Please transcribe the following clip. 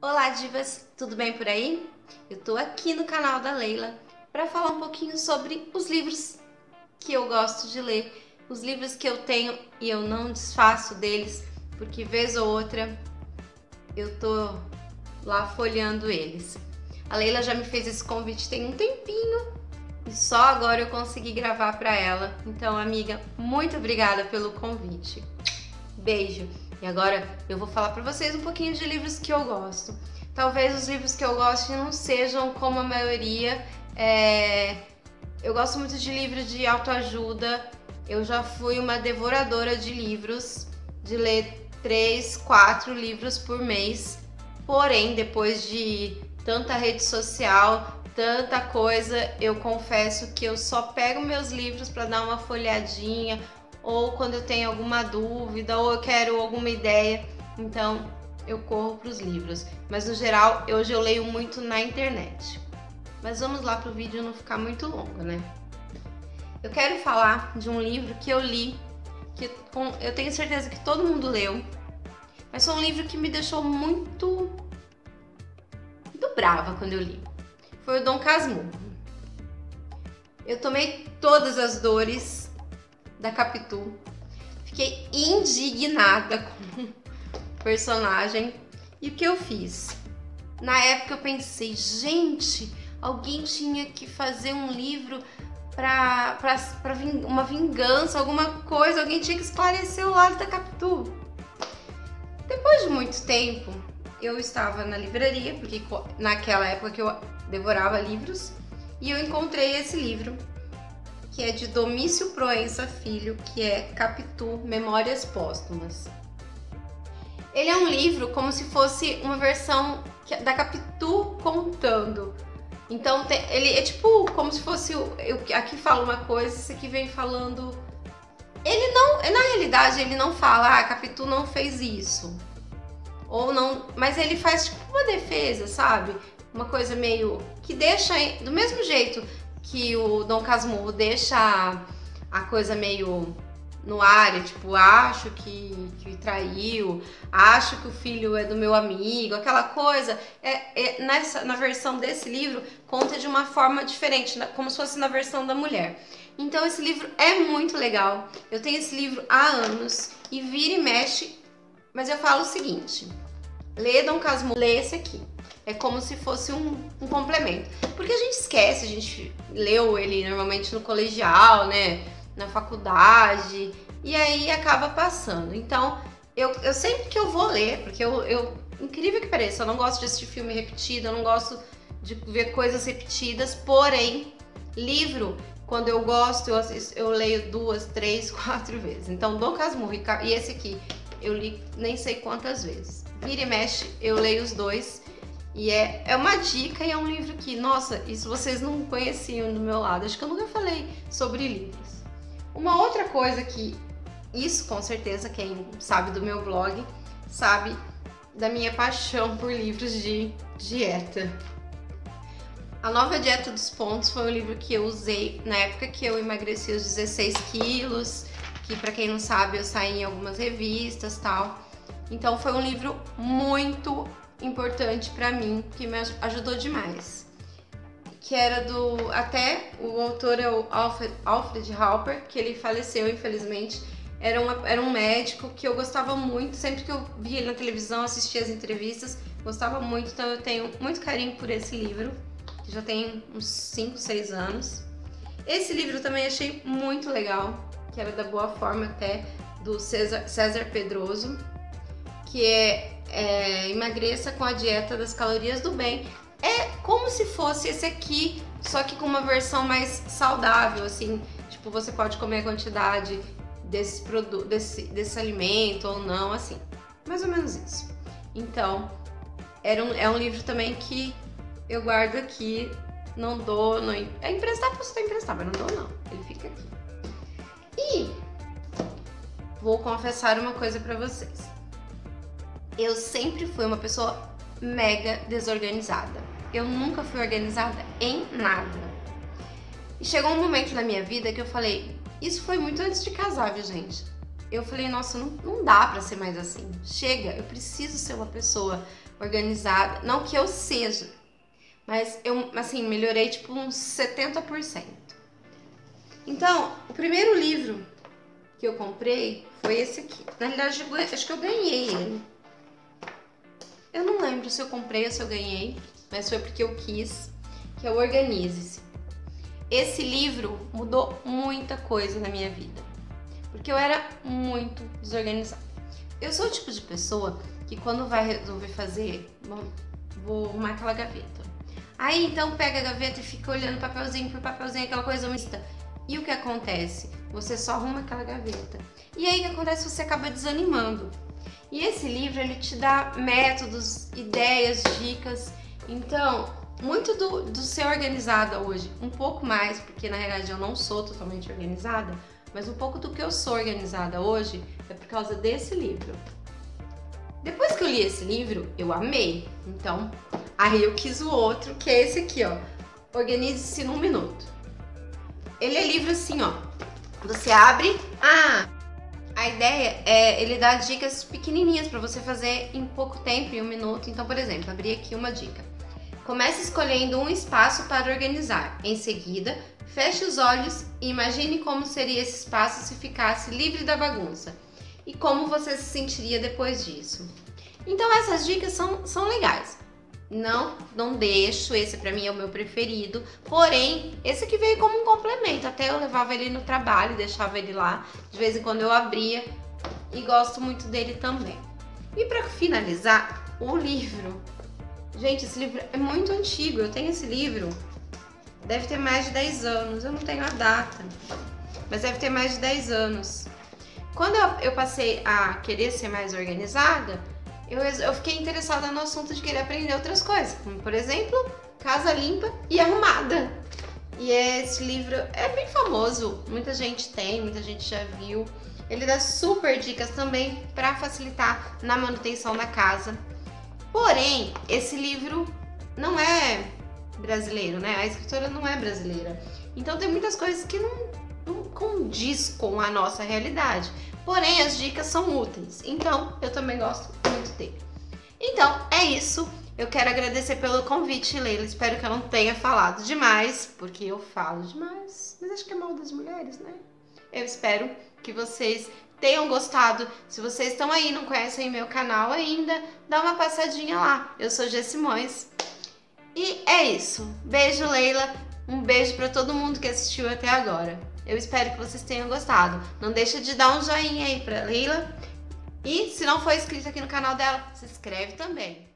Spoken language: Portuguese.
Olá, divas! Tudo bem por aí? Eu tô aqui no canal da Leila para falar um pouquinho sobre os livros que eu gosto de ler, os livros que eu tenho e eu não desfaço deles, porque vez ou outra eu tô lá folheando eles. A Leila já me fez esse convite tem um tempinho e só agora eu consegui gravar para ela. Então, amiga, muito obrigada pelo convite. Beijo. E agora eu vou falar para vocês um pouquinho de livros que eu gosto. Talvez os livros que eu gosto não sejam como a maioria. É... Eu gosto muito de livros de autoajuda. Eu já fui uma devoradora de livros, de ler três, quatro livros por mês. Porém, depois de tanta rede social, tanta coisa, eu confesso que eu só pego meus livros para dar uma folhadinha, ou quando eu tenho alguma dúvida, ou eu quero alguma ideia, então eu corro para os livros. Mas no geral, hoje eu leio muito na internet. Mas vamos lá para o vídeo não ficar muito longo, né? Eu quero falar de um livro que eu li, que eu tenho certeza que todo mundo leu, mas foi um livro que me deixou muito, muito brava quando eu li. Foi o Dom Casmurro. Eu tomei todas as dores da Capitu. Fiquei indignada com o personagem. E o que eu fiz? Na época eu pensei, gente, alguém tinha que fazer um livro para uma vingança, alguma coisa, alguém tinha que esclarecer o lado da Capitu. Depois de muito tempo, eu estava na livraria, porque naquela época que eu devorava livros, e eu encontrei esse livro que é de Domício Proença Filho, que é Capitu Memórias Póstumas. Ele é um livro como se fosse uma versão da Capitu contando. Então ele é tipo como se fosse eu, aqui fala uma coisa, esse aqui vem falando. Ele não, na realidade ele não fala, ah, Capitu não fez isso. Ou não, mas ele faz tipo uma defesa, sabe? Uma coisa meio que deixa do mesmo jeito que o Dom Casmurro deixa a coisa meio no ar, tipo, acho que, que traiu, acho que o filho é do meu amigo, aquela coisa. É, é, nessa, na versão desse livro, conta de uma forma diferente, como se fosse na versão da mulher. Então esse livro é muito legal. Eu tenho esse livro há anos e vira e mexe, mas eu falo o seguinte: lê Dom Casmurro, lê esse aqui é como se fosse um, um, complemento. Porque a gente esquece, a gente leu ele normalmente no colegial, né? Na faculdade, e aí acaba passando. Então, eu, eu sempre que eu vou ler, porque eu, eu incrível que pareça, eu não gosto de assistir filme repetido, eu não gosto de ver coisas repetidas, porém, livro, quando eu gosto, eu, assisto, eu leio duas, três, quatro vezes. Então, Dom Casmurro e esse aqui, eu li nem sei quantas vezes. Vira e mexe, eu leio os dois e é, é uma dica e é um livro que, nossa, isso vocês não conheciam do meu lado. Acho que eu nunca falei sobre livros. Uma outra coisa que, isso com certeza, quem sabe do meu blog, sabe da minha paixão por livros de dieta. A Nova Dieta dos Pontos foi um livro que eu usei na época que eu emagreci os 16 quilos, que para quem não sabe eu saí em algumas revistas tal. Então foi um livro muito importante para mim, que me ajudou demais. Que era do. Até o autor é o Alfred, Alfred Halper, que ele faleceu, infelizmente. Era, uma, era um médico que eu gostava muito, sempre que eu via ele na televisão, assistia as entrevistas, gostava muito, então eu tenho muito carinho por esse livro, que já tem uns 5, 6 anos. Esse livro também achei muito legal, que era da Boa Forma até, do César, César Pedroso, que é é, emagreça com a dieta das calorias do bem. É como se fosse esse aqui, só que com uma versão mais saudável, assim. Tipo, você pode comer a quantidade desse produto, desse, desse alimento ou não, assim. Mais ou menos isso. Então, era um, é um livro também que eu guardo aqui, não dou, não é emprestar, posso até emprestar, mas não dou não. Ele fica aqui. E vou confessar uma coisa para vocês eu sempre fui uma pessoa mega desorganizada. Eu nunca fui organizada em nada. E chegou um momento na minha vida que eu falei, isso foi muito antes de casar, viu, gente? Eu falei, nossa, não, não dá pra ser mais assim. Chega, eu preciso ser uma pessoa organizada. Não que eu seja, mas eu, assim, melhorei tipo uns 70%. Então, o primeiro livro que eu comprei foi esse aqui. Na realidade, acho que eu ganhei ele. Eu não lembro se eu comprei ou se eu ganhei, mas foi porque eu quis, que é o Organize-se. Esse livro mudou muita coisa na minha vida, porque eu era muito desorganizada. Eu sou o tipo de pessoa que quando vai resolver fazer, vou arrumar aquela gaveta. Aí então pega a gaveta e fica olhando papelzinho por papelzinho, aquela coisa mista. E o que acontece? Você só arruma aquela gaveta. E aí o que acontece? Você acaba desanimando. E esse livro ele te dá métodos, ideias, dicas. Então, muito do, do ser organizada hoje, um pouco mais, porque na realidade eu não sou totalmente organizada, mas um pouco do que eu sou organizada hoje é por causa desse livro. Depois que eu li esse livro, eu amei. Então, aí eu quis o outro, que é esse aqui, ó. Organize-se num minuto. Ele é livro assim, ó. Você abre. Ah! A ideia é ele dar dicas pequenininhas para você fazer em pouco tempo, em um minuto. Então, por exemplo, abri aqui uma dica. Comece escolhendo um espaço para organizar. Em seguida, feche os olhos e imagine como seria esse espaço se ficasse livre da bagunça e como você se sentiria depois disso. Então essas dicas são, são legais. Não, não deixo, esse para mim é o meu preferido. Porém, esse aqui veio como um complemento. Até eu levava ele no trabalho, deixava ele lá. De vez em quando eu abria e gosto muito dele também. E para finalizar, o livro Gente, esse livro é muito antigo. Eu tenho esse livro, deve ter mais de 10 anos. Eu não tenho a data, mas deve ter mais de 10 anos. Quando eu, eu passei a querer ser mais organizada, eu, eu fiquei interessada no assunto de querer aprender outras coisas, como por exemplo, casa limpa e arrumada. E esse livro é bem famoso, muita gente tem, muita gente já viu. Ele dá super dicas também para facilitar na manutenção da casa. Porém, esse livro não é brasileiro, né? A escritora não é brasileira. Então tem muitas coisas que não, não condiz com a nossa realidade. Porém, as dicas são úteis. Então, eu também gosto muito dele. Então, é isso. Eu quero agradecer pelo convite, Leila. Espero que eu não tenha falado demais, porque eu falo demais. Mas acho que é mal das mulheres, né? Eu espero que vocês tenham gostado. Se vocês estão aí não conhecem meu canal ainda, dá uma passadinha lá. Eu sou Gessimões. E é isso. Beijo, Leila. Um beijo para todo mundo que assistiu até agora. Eu espero que vocês tenham gostado. Não deixa de dar um joinha aí para Leila. E se não for inscrito aqui no canal dela, se inscreve também.